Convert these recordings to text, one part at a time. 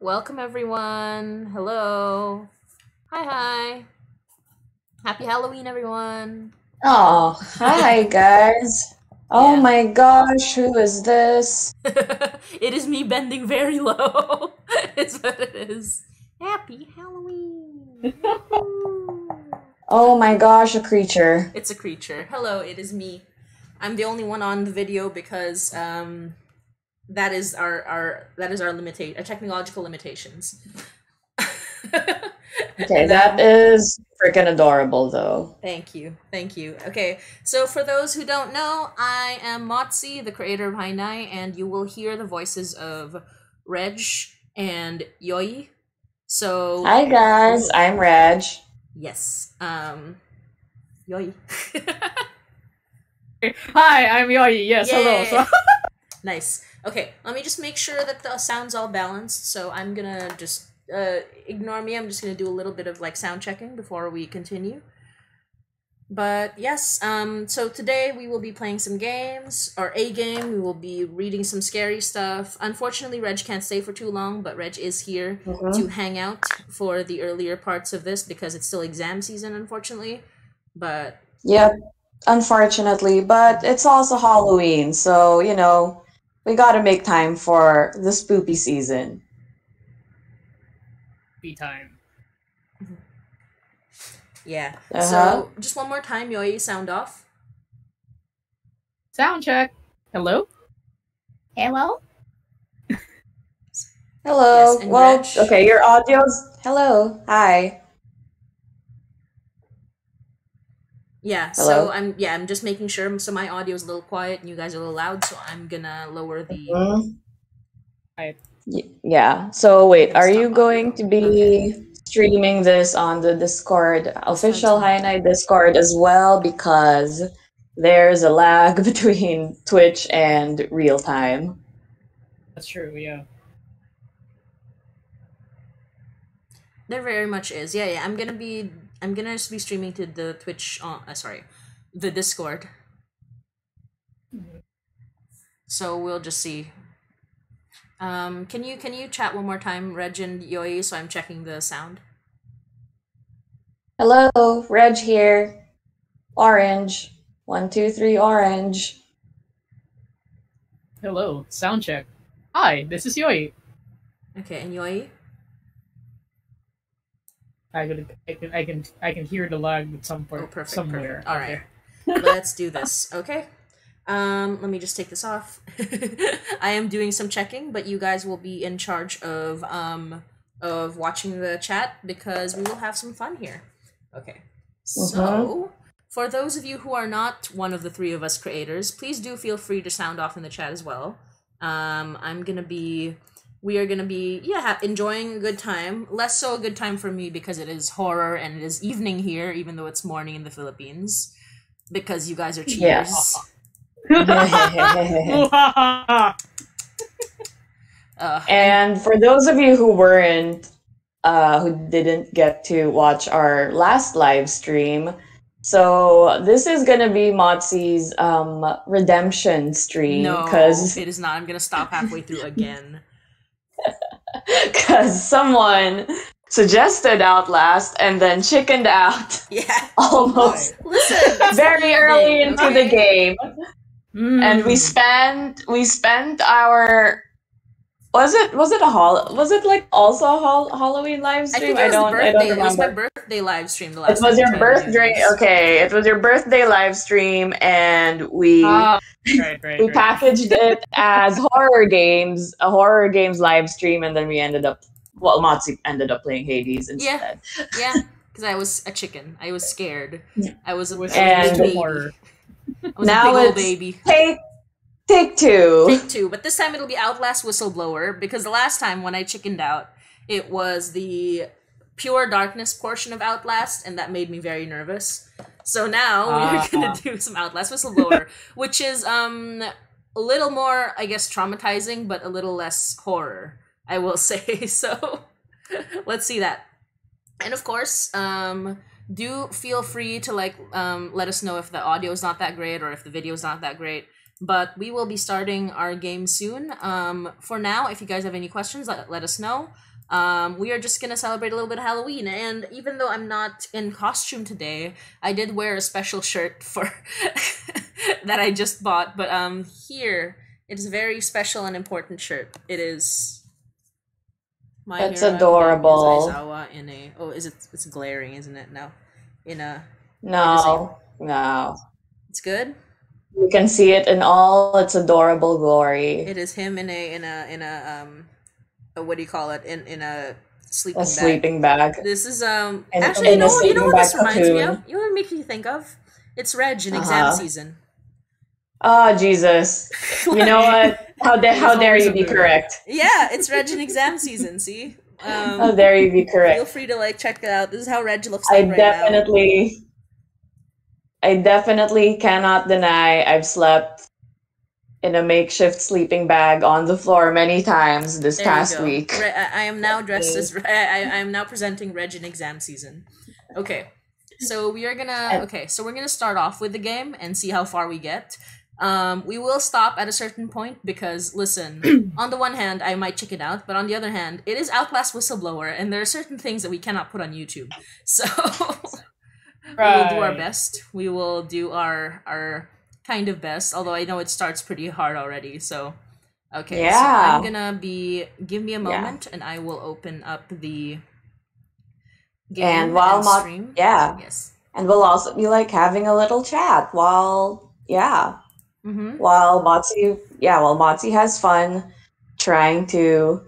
Welcome everyone. Hello. Hi hi. Happy Halloween everyone. Oh, hi guys. Oh Yeah. my gosh, who is this? it is me bending very low. it's what it is. Happy Halloween. Oh my gosh, a creature. it's a creature. Hello, it is me. I'm the only one on the video because um that is our our that is our limitation our technological limitations. Okay, And that then- is freaking adorable though. Thank you. Thank you. Okay, so for those who don't know, I am Motzie, the creator of Hi Nay, and you will hear the voices of Reg and Yoi. So Hi guys, I'm Reg. yes. Um Yoi. Hi, I'm Yoi. Yes, hello. Yay. So, nice. Okay, let me just make sure that the sound's all balanced. So I'm gonna just uh, ignore me. I'm just gonna do a little bit of like sound checking before we continue. But yes, um, so today we will be playing some games, or a game. We will be reading some scary stuff. Unfortunately, Reg can't stay for too long, but Reg is here Mhm. to hang out for the earlier parts of this because it's still exam season, unfortunately. But yeah, unfortunately, but it's also Halloween, so you know, we gotta make time for the spoopy season. be time. yeah. Uh-huh. So just one more time, Yoi, sound off. Sound check. Hello. Hello. Hello. Yes, well, Reg. okay, your audio's hello. Hi. Yeah, Hello? so I'm yeah, I'm just making sure so my audio is a little quiet and you guys are a little loud, so I'm gonna lower the Mhm. Hi. Yeah. So wait, are you going audio. to be streaming this on the Discord, official fine. Hi Nay Discord as well? Because there's a lag between Twitch and real time. That's true. Yeah. There very much is. Yeah, yeah. I'm gonna be I'm gonna just be streaming to the Twitch uh, uh sorry. The Discord. So we'll just see. Um can you can you chat one more time, Reg and Yoi, so I'm checking the sound? Hello, Reg here. Orange. One, two, three, orange. Hello. Sound check. Hi, this is Yoi. Okay, and Yoi? I can, I can, I can, I can hear the lag at some point, Oh perfect, somewhere. perfect. Alright. Let's do this. Okay. Um, let me just take this off. I am doing some checking, but you guys will be in charge of um of watching the chat because we will have some fun here. Okay. So, for those of you who are not one of the three of us creators, please do feel free to sound off in the chat as well. Um, I'm gonna be we are gonna be yeah enjoying a good time. Less so a good time for me because it is horror and it is evening here even though it's morning in the philippines because you guys are cheaters Yes. uh, And for those of you who weren't, uh, who didn't get to watch our last live stream, so this is gonna be Motzie's um, redemption stream no because it is not. I'm gonna stop halfway through again because someone suggested Outlast and then chickened out yeah almost listen very early into okay? the game, and we Mm. spent we spent our was it was it a hol was it like also a hol- Halloween live I stream? think it was don't the I don't birthday. It was my birthday live stream. The last It was your we tried to do birthday. Okay, it was your birthday live stream, and we Ah, right, right, we right. packaged it as horror games, a horror games live stream, and then we ended up well, Motzie ended up playing Hades Yeah. instead. Yeah, because I was a chicken. I was scared. Yeah. I was a, With I was a And- big baby. horror. I was Now a big old it's- baby. Take take two. Take two, but this time it'll be Outlast Whistleblower because the last time when I chickened out, it was the pure darkness portion of Outlast, and that made me very nervous. So now we're Ah. gonna do some Outlast Whistleblower, which is um a little more, I guess, traumatizing, but a little less horror. I will say so. Let's see that. And of course, um, do feel free to like um, let us know if the audio is not that great or if the video is not that great but we will be starting our game soon. Um, for now, if you guys have any questions, let, let us know. Um, we are just gonna celebrate a little bit of Halloween, and even though I'm not in costume today, I did wear a special shirt for that I just bought. But um, here it is a very special and important shirt. It is. My That's Hero adorable. Aizawa in a oh, is it? It's glaring, isn't it? No, in a. No, no. It's good. You can see it in all its adorable glory. It is him in a in a in a um, a, what do you call it? In in a sleeping A bag. sleeping bag. This is um And actually you know you know what this reminds me of? You know what it makes me think of? It's Reg in exam Uh-huh. season. Oh Jesus! You know what? How da- how dare you be correct? Yeah, it's Reg in exam season. See, How um, dare you be correct? feel free to like check it out. This is how Reg looks I like right now. I definitely cannot deny I've slept in a makeshift sleeping bag on the floor many times this There past week. Re- I, am now dressed as I, I I am now presenting Reg in exam season. Okay, so we are gonna okay, so we're gonna start off with the game and see how far we get. Um, we will stop at a certain point because listen, on the one hand, I might check it out, but on the other hand, it is Outlast Whistleblower, and there are certain things that we cannot put on YouTube. So we will do our best. We will do our our kind of best, although I know it starts pretty hard already. So okay, so Yeah. I'm gonna be give me a Yeah. moment, and I will open up the game And while Mo- stream. yeah. yes, And we'll also be like having a little chat while, yeah, mm-hmm. while Motzie, yeah, while Motzie has fun trying to,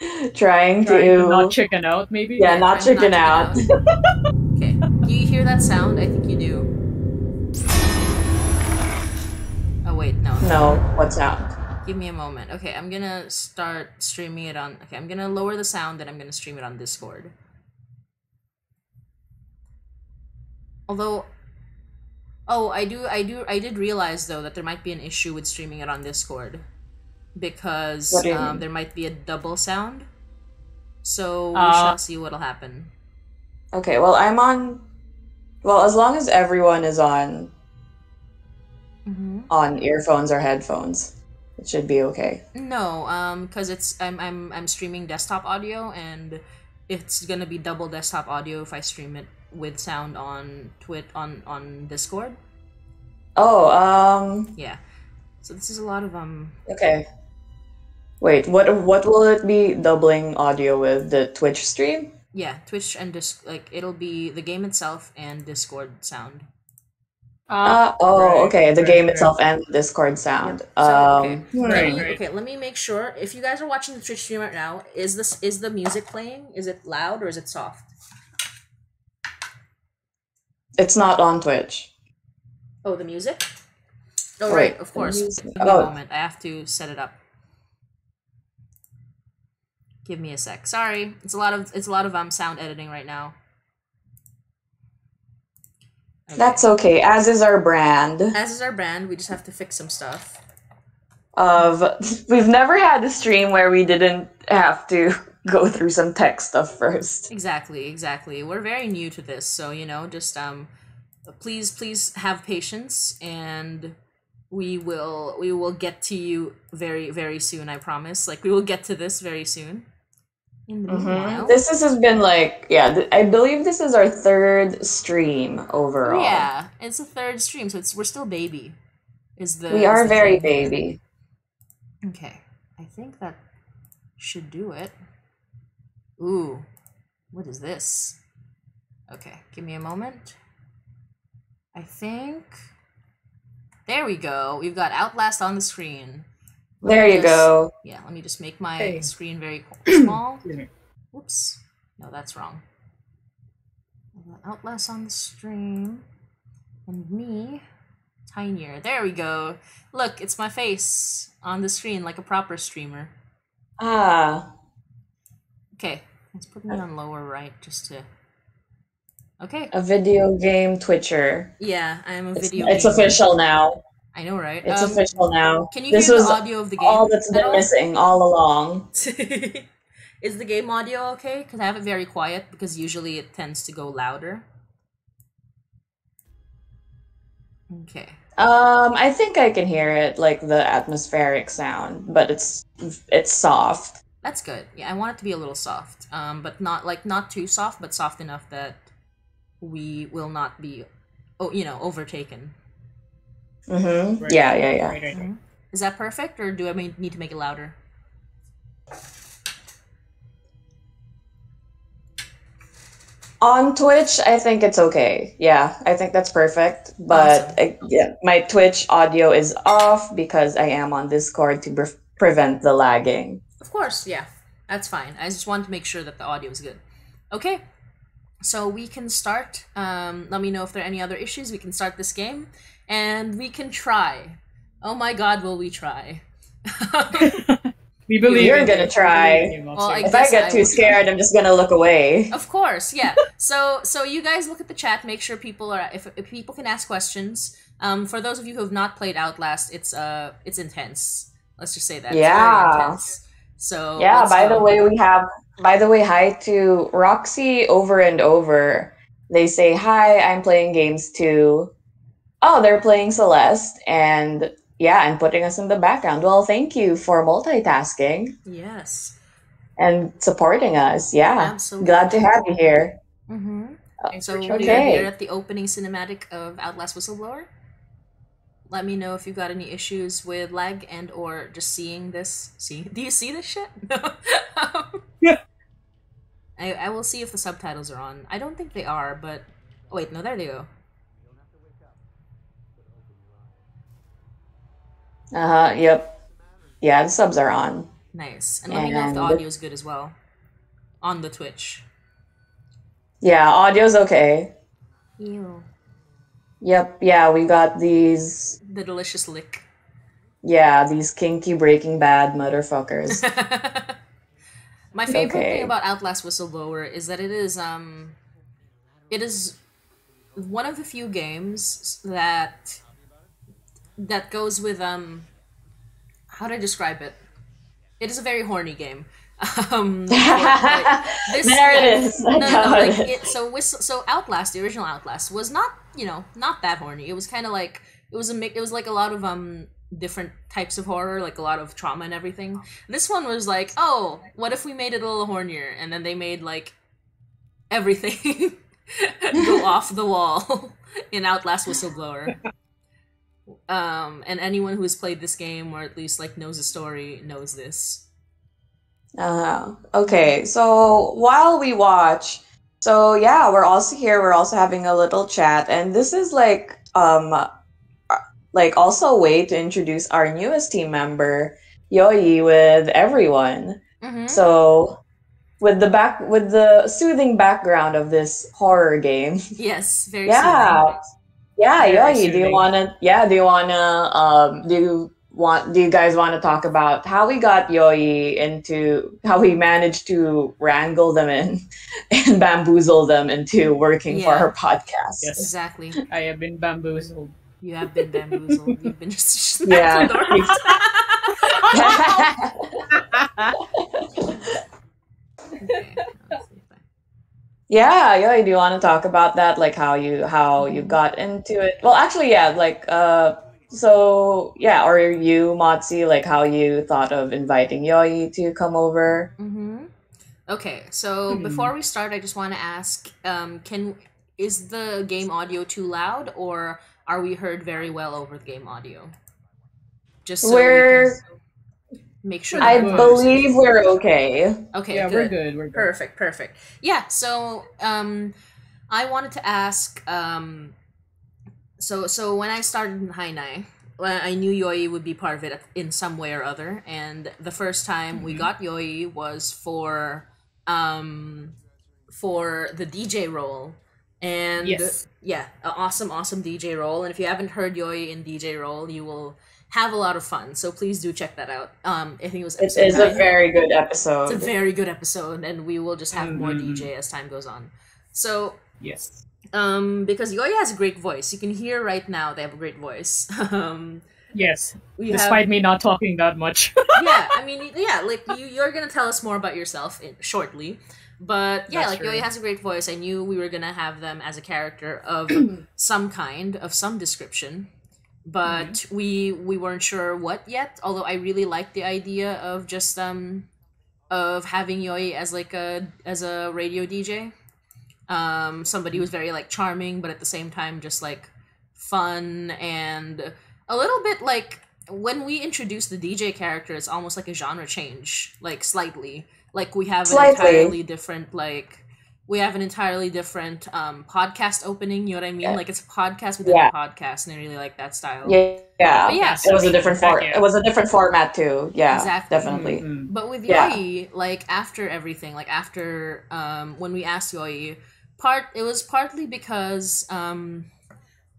trying, Trying to to, not chicken out, maybe. yeah, not I'm chicken chicken out. okay, do you hear that sound? I think you do. Oh wait, no. no, what's out? Give me a moment. Okay, I'm gonna start streaming it on. Okay, I'm gonna lower the sound, and I'm gonna stream it on Discord. Although, oh, I do, I do, I did realize though that there might be an issue with streaming it on Discord because What um, there might be a double sound. So we Uh, shall see what'll happen. Okay, well, I'm on, well, as long as everyone is on, Mm-hmm. on earphones or headphones, it should be okay. No, um, because it's I'm I'm I'm streaming desktop audio and it's gonna be double desktop audio if I stream it with sound on Twit on on Discord. Oh, um, Yeah, so this is a lot of um. okay. Wait, what, what will it be doubling audio with? The Twitch stream? Yeah, Twitch and Dis like it'll be the game itself and Discord sound. Uh, oh, right, okay, the right, game right. itself and Discord sound. So, okay. Um, Let me, right. okay, let me make sure. If you guys are watching the Twitch stream right now, is this is the music playing? Is it loud or is it soft? it's not on Twitch. Oh, the music. Oh Right, right, of course. music. Give me a Oh. moment. I have to set it up. Give me a sec. Sorry, it's a lot of it's a lot of um sound editing right now. Okay. That's okay, as is our brand as is our brand. We just have to fix some stuff. of, we've never had a stream where we didn't have to go through some tech stuff first. Exactly, exactly. We're very new to this, so you know, just um, please, please have patience, and we will we will get to you very very soon. I promise. Like we will get to this very soon. The meanwhile, mm-hmm. This is, has been like, yeah, th- I believe this is our third stream overall. yeah, it's a third stream, so it's we're still baby. Is the We are the very thing. baby. Okay, I think that should do it. Ooh, what is this? Okay, give me a moment. I think. There we go. We've got Outlast on the screen. Let There you just- go. Yeah, let me just make my Hey. screen very small. Excuse me. Whoops. No, that's wrong. Outlast on the stream. And me, tinier. There we go. Look, it's my face on the screen like a proper streamer. Ah, Okay, let's put me on lower right just to. Okay. a video game Twitcher. Yeah, I am a It's, video. it's gamer. official now. I know, right? It's Um, official now. Can you this hear was the audio of the game? all that's at been missing all along. Is the game audio okay? Because I have it very quiet because usually it tends to go louder. Okay. Um, I think I can hear it, like the atmospheric sound, but it's it's soft. That's good. Yeah, I want it to be a little soft, um, but not like not too soft, but soft enough that we will not be, oh, you know, overtaken. Mm-hmm. Right. Yeah, yeah, yeah. Right, right, right. Is that perfect, or do I need to make it louder? On Twitch, I think it's okay. Yeah, I think that's perfect. But Awesome. uh, yeah, my Twitch audio is off because I am on Discord to pre- prevent the lagging. Of course, yeah, that's fine. I just wanted to make sure that the audio is good. Okay, so we can start. Um, let me know if there are any other issues. We can start this game, and we can try. Oh my God, will we try? We believe You're gonna you. try. We believe in you, Well, I If I get I too will scared, I'm just gonna look away. Of course, yeah. so so you guys look at the chat, make sure people are if, if people can ask questions. Um, for those of you who have not played Outlast, it's uh it's intense. Let's just say that. It's very Yeah. intense. So Yeah, let's by the way, we have, by the way, hi to Roxy over and over. They say, Hi, I'm playing games too. Oh, they're playing Celeste. And yeah, and putting us in the background. Well, thank you for multitasking Yes. and supporting us. Yeah. Absolutely. Glad to have you here. Mm-hmm. Thanks So for we're Okay. here at the opening cinematic of Outlast Whistleblower. Let me know if you've got any issues with lag and or just seeing this. See, do you see this shit? No. Yeah. I, I will see if the subtitles are on. I don't think they are, but oh, wait, no, there they go. Uh huh. Yep. Yeah, the subs are on. Nice. And let me know if the audio is good as well on the Twitch. Yeah, audio's okay. Ew. Yep. Yeah, we got these. The delicious lick. Yeah, these kinky Breaking Bad motherfuckers. My favorite Okay. thing about Outlast Whistleblower is that it is um it is one of the few games that that goes with um how do I describe it? It is a very horny game. Um like, this- there it is. no, no, no, like it. it, so whistle, so Outlast, the original Outlast, was not you know not that horny. It was kind of like it was a it was like a lot of um different types of horror, like a lot of trauma and everything. This one was like, oh, what if we made it a little hornier? And then they made like everything go off the wall in Outlast Whistleblower. Um, and anyone who has played this game or at least like knows the story knows this. Uh, okay, so while we watch, so yeah, we're also here. We're also having a little chat, and this is like um, uh, like also a way to introduce our newest team member, Yoi, with everyone. Mm-hmm. So with the back with the soothing background of this horror game, yes, very yeah, soothing. Yeah, Very Yoi, do you wanna? Yeah, do you wanna? Um, do you want? Do you guys want to talk about how we got Yoi into how we managed to wrangle them in and bamboozle them into working for Yeah. our podcast? Yes. Exactly. I have been bamboozled. You have been bamboozled. You've been just Yeah. Okay. Yeah, Yoi, do you want to talk about that? Like how you how you got into it? Well, actually, yeah, like uh. So yeah, or you, Motzie, like how you thought of inviting Yoi to come over? Mm-hmm. Okay, so Hmm. before we start, I just want to ask: um, Can is the game audio too loud, or are we heard very well over the game audio? Just so we We're- can make sure. I that we're- believe we're okay. Okay, yeah, good. we're good. We're good. Perfect, perfect. Yeah, so um I wanted to ask um so so when I started in Hi Nay, I knew Yoi would be part of it in some way or other and the first time we Mhm. got Yoi was for um for the DJ role. And Yes. yeah, an awesome awesome DJ role and if you haven't heard Yoi in DJ role, you will have a lot of fun. So please do check that out. Um I think it was It is episode is a very good episode. It's a very good episode, and we will just have more Mhm. DJ as time goes on. So, Yes. um, because Yoyi has a great voice, you can hear right now they have a great voice. um, Yes. Despite have, me not talking that much. yeah, I mean, yeah, like you, you're gonna tell us more about yourself in, shortly. But yeah, That's like true. Yoyi has a great voice. I knew we were gonna have them as a character of some kind, of some description. But we we weren't sure what yet. Although I really liked the idea of just um of having Yoi as like a as a radio DJ. Um, somebody who's very like charming, but at the same time just like fun and a little bit like when we introduce the DJ character, it's almost like a genre change, like slightly. Like we have an entirely different like we have an entirely different um podcast opening, you know what I mean? Yeah. Like it's a podcast within Yeah. a podcast and I really like that style. Yeah, yeah. But yeah, It was a different for- Yeah. It was a different format too. Yeah, Exactly. definitely. Mm. But with Yeah. Yoi, like after everything, like after um when we asked Yoi, part it was partly because um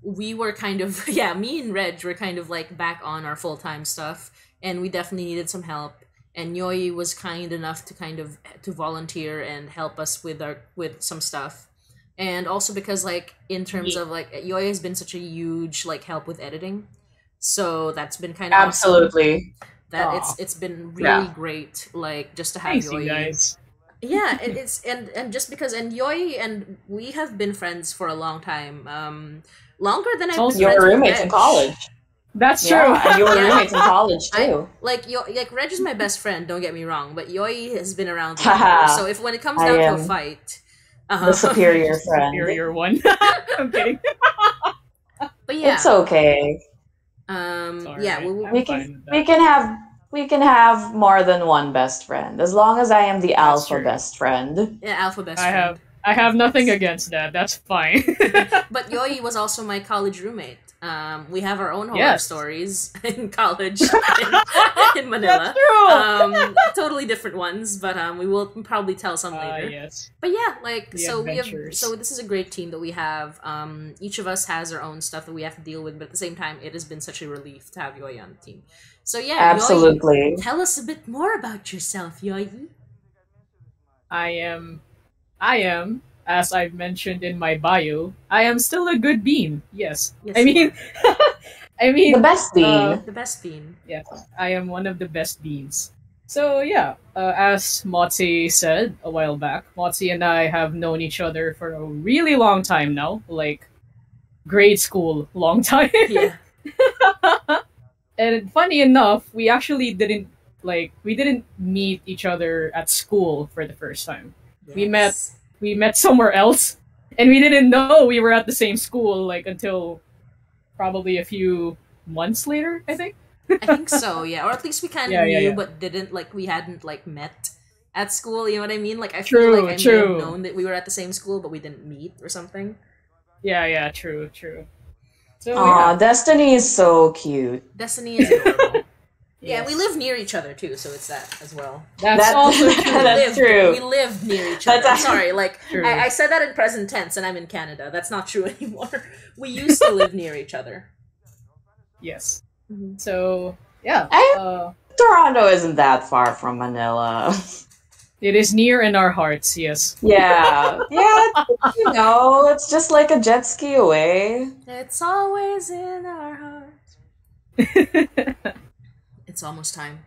we were kind of yeah, me and Reg were kind of like back on our full time stuff and we definitely needed some help. And Yoi was kind enough to kind of to volunteer and help us with our with some stuff. And also because like in terms Yeah. of like Yoi has been such a huge like help with editing. So that's been kind of awesome Absolutely. that Aw. it's it's been really Yeah. great like just to have Thanks, Yoi. you guys. Yeah, and it's and and just because and Yoi and we have been friends for a long time. Um longer than I've also been You friends were with roommates in college. That's true. Yeah, and you were Yeah. roommates in college I- too. Like Yo like Reg is my best friend, don't get me wrong, but Yoi has been around Haha. so if when it comes I down to a am fight the uh superior friend. Superior one. I'm kidding. but yeah. It's okay. um Sorry, yeah, we, I'm We can we can have we can have more than one best friend as long as I am the That's alpha true. best friend. yeah, alpha best I friend. have I have nothing against that. That's fine. But Yoi was also my college roommate. Um, we have our own horror Yes. stories in college in, in Manila. That's true. Um, totally different ones, but um, we will probably tell some Ah, later. yes. But yeah, like The so we have. So this is a great team that we have. Um, each of us has our own stuff that we have to deal with, but at the same time, it has been such a relief to have Yoi on the team. So yeah, Yoi, Absolutely. tell us a bit more about yourself, Yoi. I am I am, as I've mentioned in my bio, I am still a good bean. Yes. Yes, I mean I mean The best bean. Uh, The best bean. Yes, I am one of the best beans. So yeah, uh, as Motzie said a while back, Motzie and I have known each other for a really long time now, like grade school long time. Yeah. and funny enough, we actually didn't like we didn't meet each other at school for the first time. We met- Yes. We met somewhere else, and we didn't know we were at the same school like until probably a few months later. I think. I think so, yeah. Or at least we kind of Yeah, yeah, knew, yeah. but didn't like we hadn't like met at school. You know what I mean? Like I True, feel like I may have known that we were at the same school, but we didn't meet or something. Yeah, yeah, true, true. So Aw, yeah. Destiny is so cute. Destiny is adorable. Yeah, we live near each other too, so it's that as well. That's That- also We true. That's live, true. We live near each That's other. a- Sorry, like I, I said that in present tense, and I'm in Canada. That's not true anymore. We used to live near each other. yes. Mhm. So yeah, I- uh, Toronto isn't that far from Manila. it is near in our hearts. Yes. yeah. Yeah, you know, it's just like a jet ski away. It's always in our hearts. It's almost time.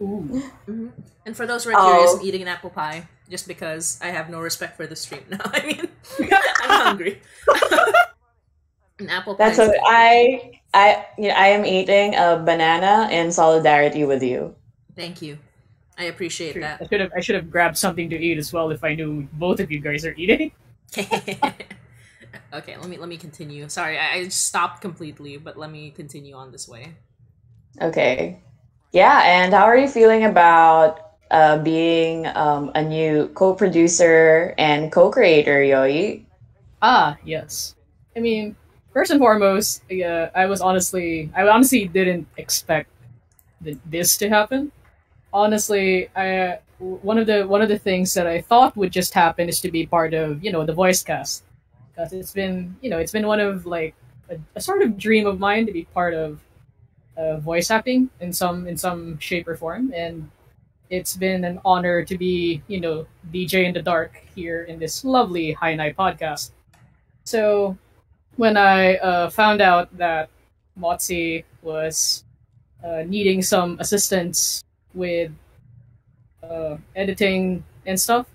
Ooh. hmm And for those who are curious, Oh. I'm eating an apple pie just because I have no respect for the stream now. I mean, I'm hungry. an apple pie. That's is what I I yeah, I am eating a banana in solidarity with you. Thank you. I appreciate True. I that. should have I should have grabbed something to eat as well if I knew both of you guys are eating. okay, let me let me continue. Sorry, I, I stopped completely, but let me continue on this way. Okay. Yeah, and how are you feeling about uh, being um, a new co-producer and co-creator, Yoi? Ah, yes. I mean, first and foremost, yeah, I was honestly, I honestly didn't expect th- this to happen. Honestly, I one of the one of the things that I thought would just happen is to be part of you know the voice cast because it's been you know it's been one of like a, a sort of dream of mine to be part of uh, voice acting in some in some shape or form and it's been an honor to be you know DJ in the dark here in this lovely Hi Nay podcast. So when I uh, found out that Motzie was uh, needing some assistance with uh, editing and stuff,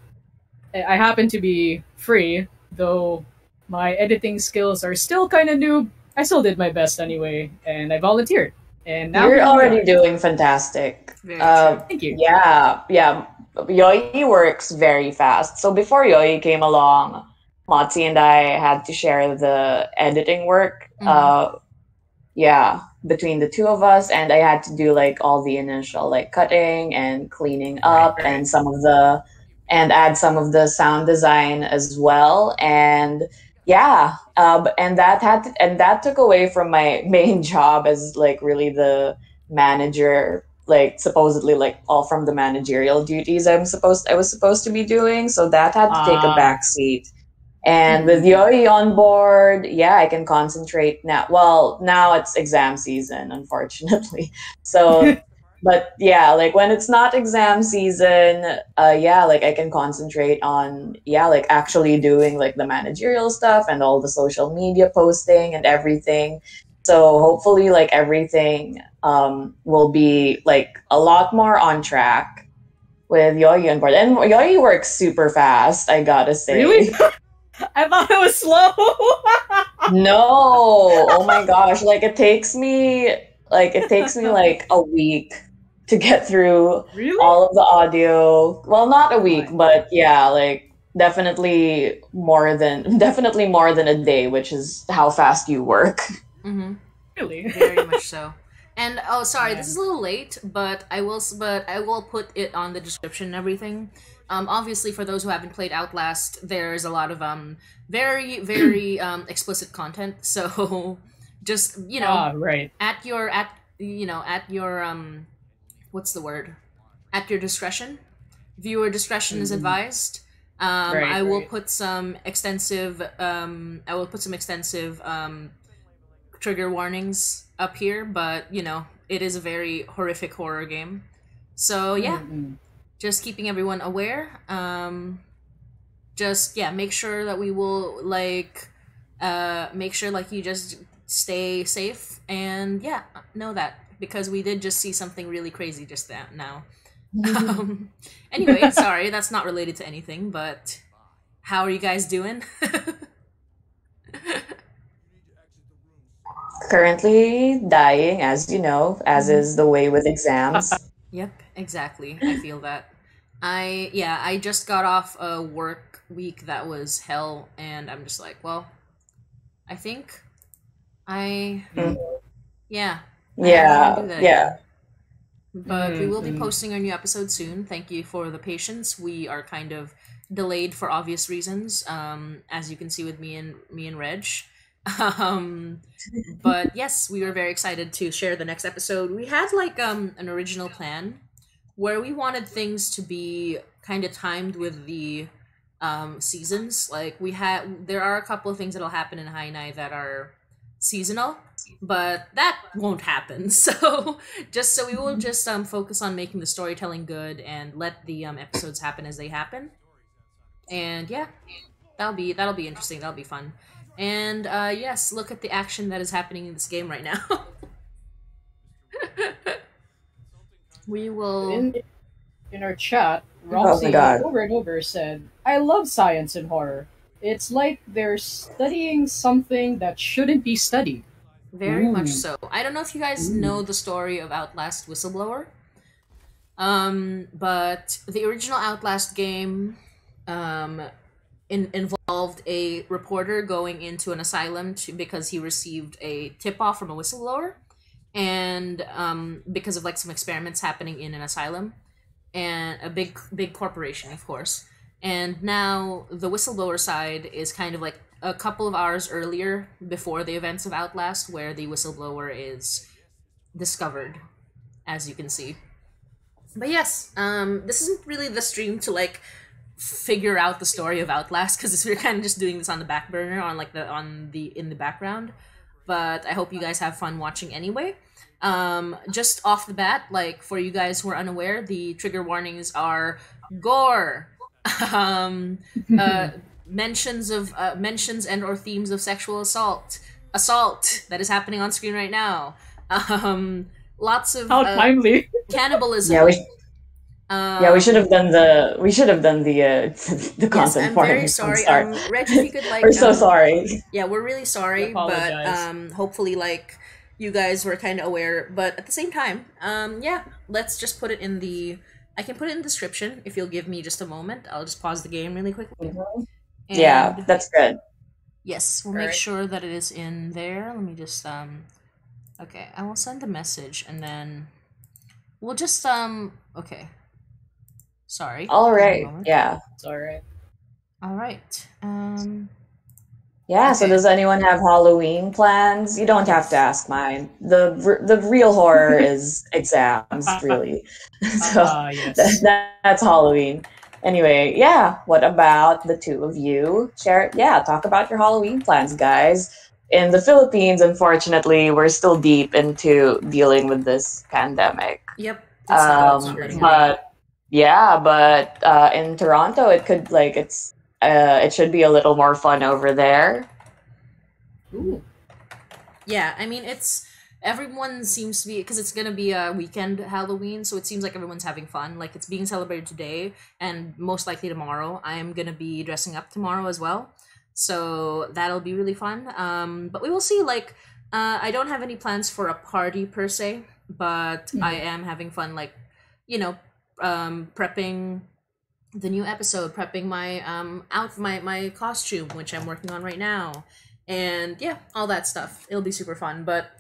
I I happen to be free, though my editing skills are still kind of new I still did my best anyway, and I volunteered. And now You're already doing fantastic. Uh, Thank you. Yeah, yeah. Yoi works very fast. So before Yoi came along, Motzie and I had to share the editing work. Mhm. Uh, yeah, between the two of us, and I had to do like all the initial like cutting and cleaning up, right. and some of the and add some of the sound design as well. And yeah, b- and that had to, and that took away from my main job as like really the manager like supposedly like all from the managerial duties I'm supposed I was supposed to be doing. So that had to take a Ah. back seat. And with Yoi on board, yeah, I can concentrate now. Well, now it's exam season, unfortunately. So, but yeah, like when it's not exam season, uh, yeah, like I can concentrate on, yeah, like actually doing like the managerial stuff and all the social media posting and everything. So hopefully, like everything um, will be like a lot more on track with Yoyi on board. And Yoyi works super fast, I gotta say. Really? I thought it was slow. No, oh my gosh! Like it takes me, like it takes me like a week to get through really? all of the audio. Well, not a week, but yeah, like definitely more than definitely more than a day, which is how fast you work. Mm-hmm. really? Very much so. And oh, sorry, Yeah. this is a little late, but I will, but I will put it on the description and everything. Um, obviously, for those who haven't played Outlast, there's a lot of um very very um explicit content. So just you know Ah, right. at your at you know at your um what's the word? At your discretion. Viewer discretion is Mhm. advised. Um Right, i will right. put some extensive um i will put some extensive um trigger warnings up here but you know it is a very horrific horror game. So yeah. Mm-mm. just keeping everyone aware. Um just yeah make sure that we will like uh make sure like you just stay safe and yeah know that because we did just see something really crazy just that now um anyway sorry that's not related to anything but how are you guys doing Currently dying, as you know, as is the way with exams. Yep, exactly. I feel that. I yeah, I just got off a work week that was hell and I'm just like, well, I think I Mm. yeah, yeah, do that yeah. but we will be Mhm. posting our new episode soon. Thank you for the patience. We are kind of delayed for obvious reasons, um, as you can see with me and me and Reg. Um, but yes, we were very excited to share the next episode. We had like um an original plan where we wanted things to be kind of timed with the um seasons. Like we had there are a couple of things that'll happen in Hi Nay that are seasonal, but that won't happen. So just so we will just um focus on making the storytelling good and let the um episodes happen as they happen. And yeah, that'll be that'll be interesting. That'll be fun. And uh yes, look at the action that is happening in this game right now. we will In, in our chat, Oh Roxy God. over and over said, I love science and horror. It's like they're studying something that shouldn't be studied. Very much so. I don't know if you guys Ooh. know the story of Outlast Whistleblower. Um, but the original Outlast game um in, involved a reporter going into an asylum to, because he received a tip off from a whistleblower and um because of like some experiments happening in an asylum and a big big corporation of course. And now the whistleblower side is kind of like a couple of hours earlier before the events of Outlast, where the whistleblower is discovered, as you can see. But yes, um, this isn't really the stream to like figure out the story of Outlast because we're kind of just doing this on the back burner, on like the on the in the background. But I hope you guys have fun watching anyway. Um, just off the bat, like for you guys who are unaware, the trigger warnings are gore, um, uh, mentions of uh, mentions and or themes of sexual assault, assault that is happening on screen right now. Um, lots of How uh, timely. cannibalism. Yeah, we, Um, yeah, we should have done the we should have done the uh, the Yes, content I'm very sorry. Um, Reg, if you could like, We're so um, sorry. Yeah, we're really sorry, but um, hopefully, like you guys were kind of aware. But at the same time, um, yeah, let's just put it in the. I can put it in the description if you'll give me just a moment. I'll just pause the game really quickly. And yeah, that's good. Yes, we'll make Alright. sure that it is in there. Let me just um okay, I will send a message and then we'll just um okay. Sorry. All Give me a right. moment. Yeah. It's alright. All right. Um Yeah. So does anyone have Halloween plans? You don't have to ask mine. The the real horror is exams, really. so Ah, yes. that, that's Halloween. Anyway, yeah. What about the two of you? Share. Yeah. Talk about your Halloween plans, guys. In the Philippines, unfortunately, we're still deep into dealing with this pandemic. yep. It's not- it's not Um, but yeah, but uh, in Toronto, it could like it's uh, it should be a little more fun over there. Ooh. Yeah, I mean it's everyone seems to be because it's gonna be a weekend Halloween, so it seems like everyone's having fun. Like it's being celebrated today and most likely tomorrow. I am gonna be dressing up tomorrow as well, so that'll be really fun. Um, but we will see. Like, uh, I don't have any plans for a party per se, but I am having fun. Like, you know, um, prepping the new episode, prepping my um out my my costume, which I'm working on right now and yeah, all that stuff. It'll be super fun. But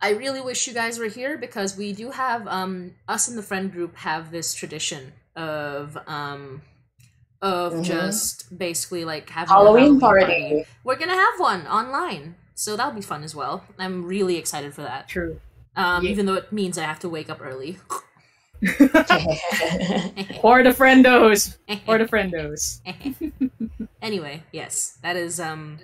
I really wish you guys were here because we do have um us in the friend group have this tradition of um of Mhm. just basically like having a Halloween party. We're gonna have one online. So that'll be fun as well. I'm really excited for that. True. Um, Yeah. even though it means I have to wake up early. or the friendos. Or the friendos. anyway, yes, that is um,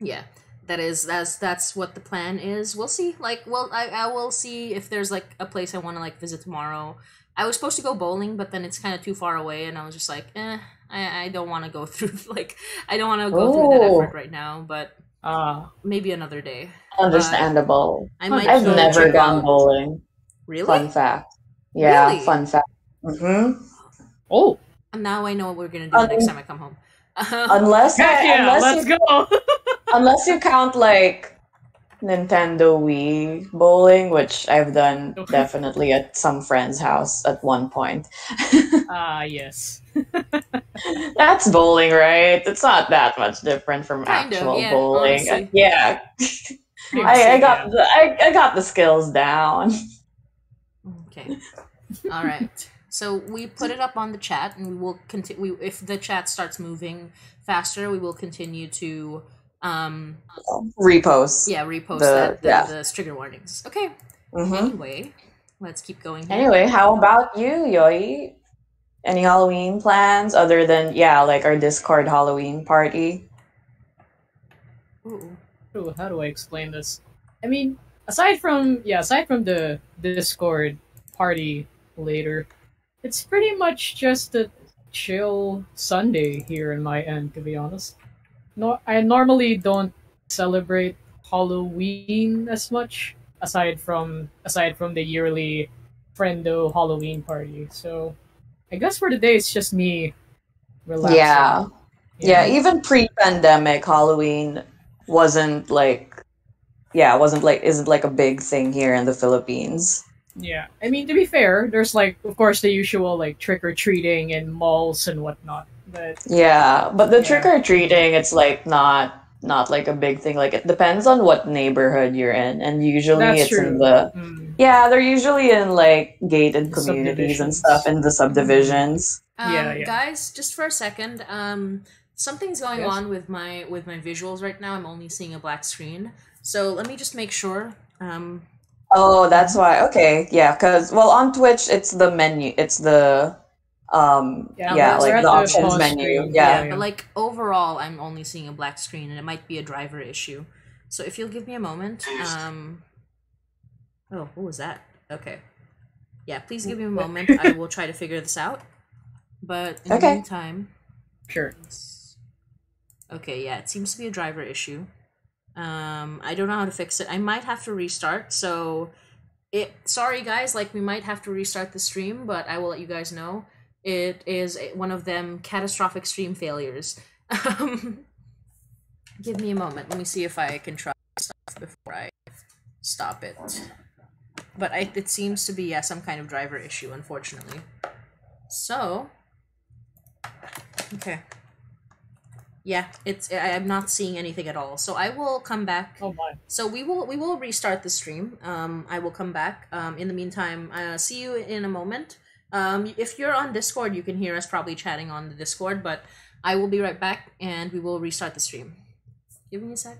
yeah, that is that's that's what the plan is. We'll see. Like, well, I I will see if there's like a place I want to like visit tomorrow. I was supposed to go bowling, but then it's kind of too far away, and I was just like, eh, I I don't want to go through like I don't want to go through that Oh. effort right now. But Ah. maybe another day. Understandable. I might. I've never gone out- bowling. Really? Fun fact. Yeah, Really? fun fact. mm-hmm. Oh. And now I know what we're gonna do Um, next time I come home. Unless Heck yeah, unless let's you, go. unless you count like Nintendo Wii bowling, which I've done definitely at some friend's house at one point. Ah, yes. That's bowling, right? It's not that much different from Kind of, actual yeah, bowling. honestly. Yeah, I, I got yeah. the I, I got the skills down. Okay. All right. So we put it up on the chat, and we will continue. If the chat starts moving faster, we will continue to, um, Repost. yeah, repost The- that the, yeah. the trigger warnings. Okay. hmm Anyway, let's keep going. Here. Anyway, how about you, Yoi? Any Halloween plans other than yeah, like our Discord Halloween party? Ooh. Ooh, how do I explain this? I mean, aside from yeah, aside from the Discord party later, it's pretty much just a chill Sunday here in my end, to be honest. No, I normally don't celebrate Halloween as much, aside from aside from the yearly friendo Halloween party. So, I guess for today it's just me relaxing. Yeah. you Yeah, even pre-pandemic Halloween wasn't like yeah, wasn't like isn't like a big thing here in the Philippines. Yeah, I mean to be fair, there's like of course the usual like trick or treating in malls and whatnot, but Yeah, but the Yeah. trick or treating it's like not not like a big thing. Like it depends on what neighborhood you're in and usually That's it's in the mm, Yeah, they're usually in like gated The communities and stuff in the subdivisions. Um, Yeah, yeah. Guys, just for a second, um, something's going Yes? on with my with my visuals right now. I'm only seeing a black screen, so let me just make sure. Um, Oh, that's why. Okay, yeah, because well, on Twitch it's the menu. It's the um Yeah, yeah, like the the options pause menu. screen, Yeah. yeah. But like overall, I'm only seeing a black screen, and it might be a driver issue. So if you'll give me a moment, um, oh, what was that? Okay, yeah, please give me a moment. I will try to figure this out. But in the Okay. meantime, sure. okay, yeah, it seems to be a driver issue. Um, I don't know how to fix it. I might have to restart. So it sorry guys like we might have to restart the stream but i will let you guys know it is one of them catastrophic stream failures um, give me a moment let me see if i can try stuff before i stop it but I, it seems to be yeah some kind of driver issue unfortunately so okay yeah it's I- i'm not seeing anything at all so i will come back Oh my. so we will we will restart the stream. Um, I will come back. Um, in the meantime, uh, see you in a moment. Um, if you're on Discord, you can hear us probably chatting on the Discord. But I will be right back, and we will restart the stream. Give me a sec.